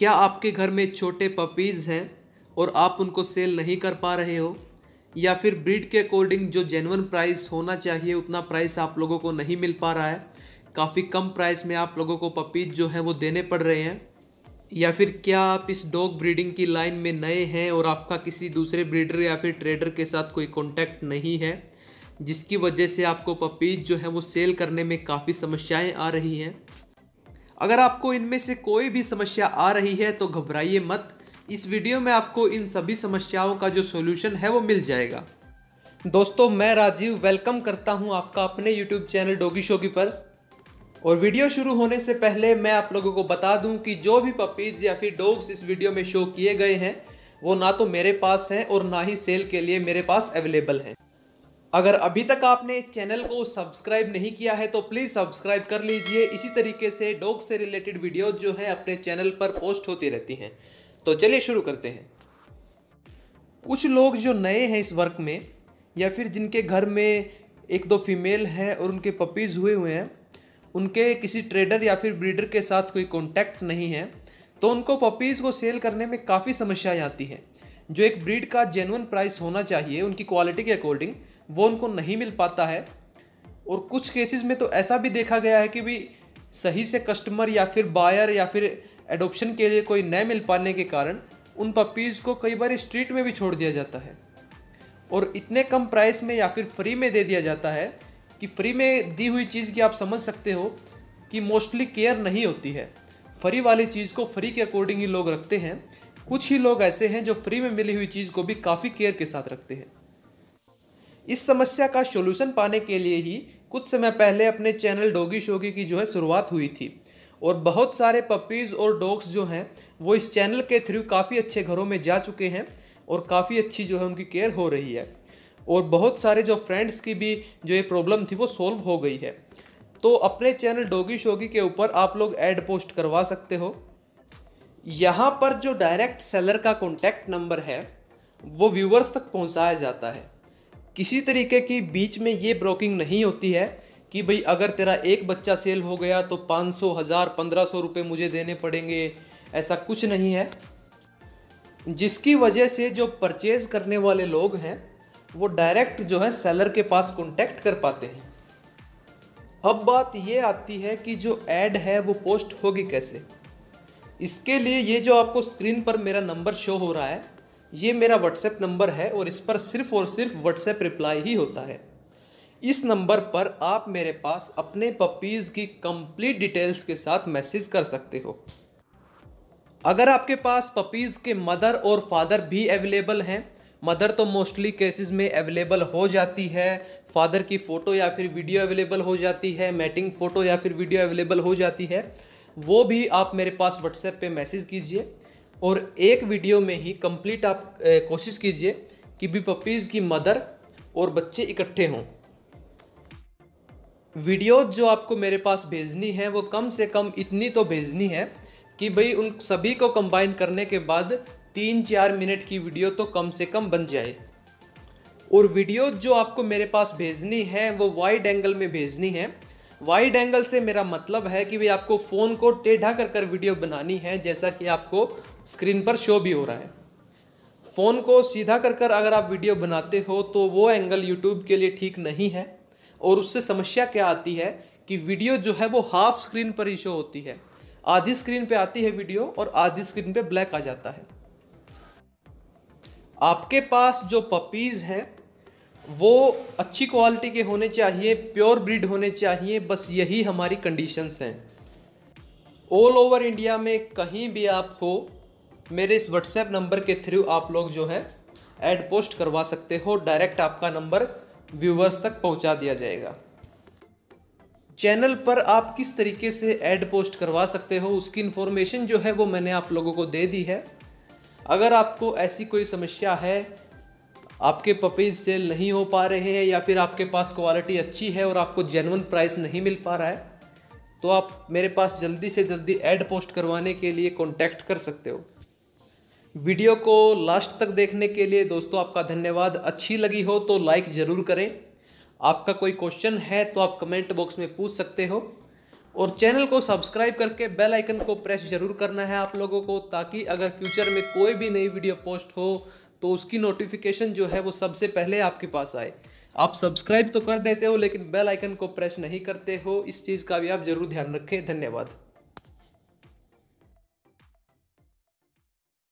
क्या आपके घर में छोटे पपीज़ हैं और आप उनको सेल नहीं कर पा रहे हो? या फिर ब्रीड के अकॉर्डिंग जो जेनवन प्राइस होना चाहिए, उतना प्राइस आप लोगों को नहीं मिल पा रहा है? काफ़ी कम प्राइस में आप लोगों को पपीज जो हैं वो देने पड़ रहे हैं। या फिर क्या आप इस डॉग ब्रीडिंग की लाइन में नए हैं और आपका किसी दूसरे ब्रीडर या फिर ट्रेडर के साथ कोई कॉन्टैक्ट नहीं है, जिसकी वजह से आपको पपीज जो है वो सेल करने में काफ़ी समस्याएँ आ रही हैं? अगर आपको इनमें से कोई भी समस्या आ रही है तो घबराइए मत। इस वीडियो में आपको इन सभी समस्याओं का जो सोल्यूशन है, वो मिल जाएगा। दोस्तों, मैं राजीव वेलकम करता हूँ आपका अपने यूट्यूब चैनल डोगी शोगी पर। और वीडियो शुरू होने से पहले मैं आप लोगों को बता दूँ कि जो भी पपीज या फिर डॉग्स इस वीडियो में शो किए गए हैं, वो ना तो मेरे पास हैं और ना ही सेल के लिए मेरे पास अवेलेबल हैं। अगर अभी तक आपने चैनल को सब्सक्राइब नहीं किया है तो प्लीज़ सब्सक्राइब कर लीजिए। इसी तरीके से डॉग से रिलेटेड वीडियोज़ जो है, अपने चैनल पर पोस्ट होती रहती हैं। तो चलिए शुरू करते हैं। कुछ लोग जो नए हैं इस वर्क में, या फिर जिनके घर में एक दो फीमेल हैं और उनके पपीज़ हुए हुए हैं, उनके किसी ट्रेडर या फिर ब्रीडर के साथ कोई कॉन्टैक्ट नहीं है तो उनको पपीज़ को सेल करने में काफ़ी समस्याएँ आती हैं। जो एक ब्रीड का जेनुअन प्राइस होना चाहिए, उनकी क्वालिटी के अकॉर्डिंग वो उनको नहीं मिल पाता है। और कुछ केसेस में तो ऐसा भी देखा गया है कि भी सही से कस्टमर या फिर बायर या फिर एडोप्शन के लिए कोई न मिल पाने के कारण उन पपीज़ को कई बार स्ट्रीट में भी छोड़ दिया जाता है। और इतने कम प्राइस में या फिर फ्री में दे दिया जाता है कि फ्री में दी हुई चीज़ की आप समझ सकते हो कि मोस्टली केयर नहीं होती है। फ्री वाली चीज़ को फ्री के अकॉर्डिंग ही लोग रखते हैं। कुछ ही लोग ऐसे हैं जो फ्री में मिली हुई चीज़ को भी काफ़ी केयर के साथ रखते हैं। इस समस्या का सोल्यूशन पाने के लिए ही कुछ समय पहले अपने चैनल डोगी शोगी की जो है शुरुआत हुई थी। और बहुत सारे पपीज़ और डॉग्स जो हैं, वो इस चैनल के थ्रू काफ़ी अच्छे घरों में जा चुके हैं और काफ़ी अच्छी जो है उनकी केयर हो रही है। और बहुत सारे जो फ्रेंड्स की भी जो ये प्रॉब्लम थी, वो सॉल्व हो गई है। तो अपने चैनल डोगी शोगी के ऊपर आप लोग ऐड पोस्ट करवा सकते हो। यहाँ पर जो डायरेक्ट सेलर का कॉन्टैक्ट नंबर है, वो व्यूवर्स तक पहुँचाया जाता है। किसी तरीके की बीच में ये ब्रोकिंग नहीं होती है कि भाई अगर तेरा एक बच्चा सेल हो गया तो पाँच सौ, हज़ार, पंद्रह सौ रुपये मुझे देने पड़ेंगे, ऐसा कुछ नहीं है। जिसकी वजह से जो परचेज करने वाले लोग हैं, वो डायरेक्ट जो है सेलर के पास कांटेक्ट कर पाते हैं। अब बात ये आती है कि जो ऐड है, वो पोस्ट होगी कैसे? इसके लिए ये जो आपको स्क्रीन पर मेरा नंबर शो हो रहा है ये मेरा व्हाट्सएप नंबर है और इस पर सिर्फ़ और सिर्फ़ व्हाट्सएप रिप्लाई ही होता है। इस नंबर पर आप मेरे पास अपने पपीज़ की कंप्लीट डिटेल्स के साथ मैसेज कर सकते हो। अगर आपके पास पपीज़ के मदर और फादर भी अवेलेबल हैं मदर तो मोस्टली केसेस में अवेलेबल हो जाती है फादर की फ़ोटो या फिर वीडियो अवेलेबल हो जाती है मैटिंग फ़ोटो या फिर वीडियो अवेलेबल हो जाती है, वो भी आप मेरे पास व्हाट्सएप पे मैसेज कीजिए। और एक वीडियो में ही कंप्लीट आप कोशिश कीजिए कि भी पपीज़ की मदर और बच्चे इकट्ठे हों। वीडियो जो आपको मेरे पास भेजनी है, वो कम से कम इतनी तो भेजनी है कि भाई उन सभी को कंबाइन करने के बाद तीन चार मिनट की वीडियो तो कम से कम बन जाए। और वीडियो जो आपको मेरे पास भेजनी है, वो वाइड एंगल में भेजनी है। वाइड एंगल से मेरा मतलब है कि भाई आपको फ़ोन को टेढ़ा कर कर वीडियो बनानी है, जैसा कि आपको स्क्रीन पर शो भी हो रहा है। फ़ोन को सीधा कर कर अगर आप वीडियो बनाते हो तो वो एंगल यूट्यूब के लिए ठीक नहीं है। और उससे समस्या क्या आती है कि वीडियो जो है, वो हाफ़ स्क्रीन पर ही शो होती है। आधी स्क्रीन पे आती है वीडियो और आधी स्क्रीन पे ब्लैक आ जाता है। आपके पास जो पपीज़ हैं वो अच्छी क्वालिटी के होने चाहिए प्योर ब्रीड होने चाहिए, बस यही हमारी कंडीशंस हैं। ऑल ओवर इंडिया में कहीं भी आप हो, मेरे इस व्हाट्सएप नंबर के थ्रू आप लोग जो है ऐड पोस्ट करवा सकते हो डायरेक्ट आपका नंबर व्यूवर्स तक पहुँचा दिया जाएगा। चैनल पर आप किस तरीके से ऐड पोस्ट करवा सकते हो, उसकी इन्फॉर्मेशन जो है वो मैंने आप लोगों को दे दी है। अगर आपको ऐसी कोई समस्या है आपके पपीज सेल नहीं हो पा रहे हैं या फिर आपके पास क्वालिटी अच्छी है और आपको जेनवन प्राइस नहीं मिल पा रहा है तो आप मेरे पास जल्दी से जल्दी ऐड पोस्ट करवाने के लिए कॉन्टैक्ट कर सकते हो। वीडियो को लास्ट तक देखने के लिए दोस्तों आपका धन्यवाद। अच्छी लगी हो तो लाइक ज़रूर करें। आपका कोई क्वेश्चन है तो आप कमेंट बॉक्स में पूछ सकते हो। और चैनल को सब्सक्राइब करके बेल आइकन को प्रेस ज़रूर करना है आप लोगों को, ताकि अगर फ्यूचर में कोई भी नई वीडियो पोस्ट हो तो उसकी नोटिफिकेशन जो है वो सबसे पहले आपके पास आए। आप सब्सक्राइब तो कर देते हो, लेकिन बेल आइकन को प्रेस नहीं करते हो। इस चीज़ का भी आप ज़रूर ध्यान रखें। धन्यवाद।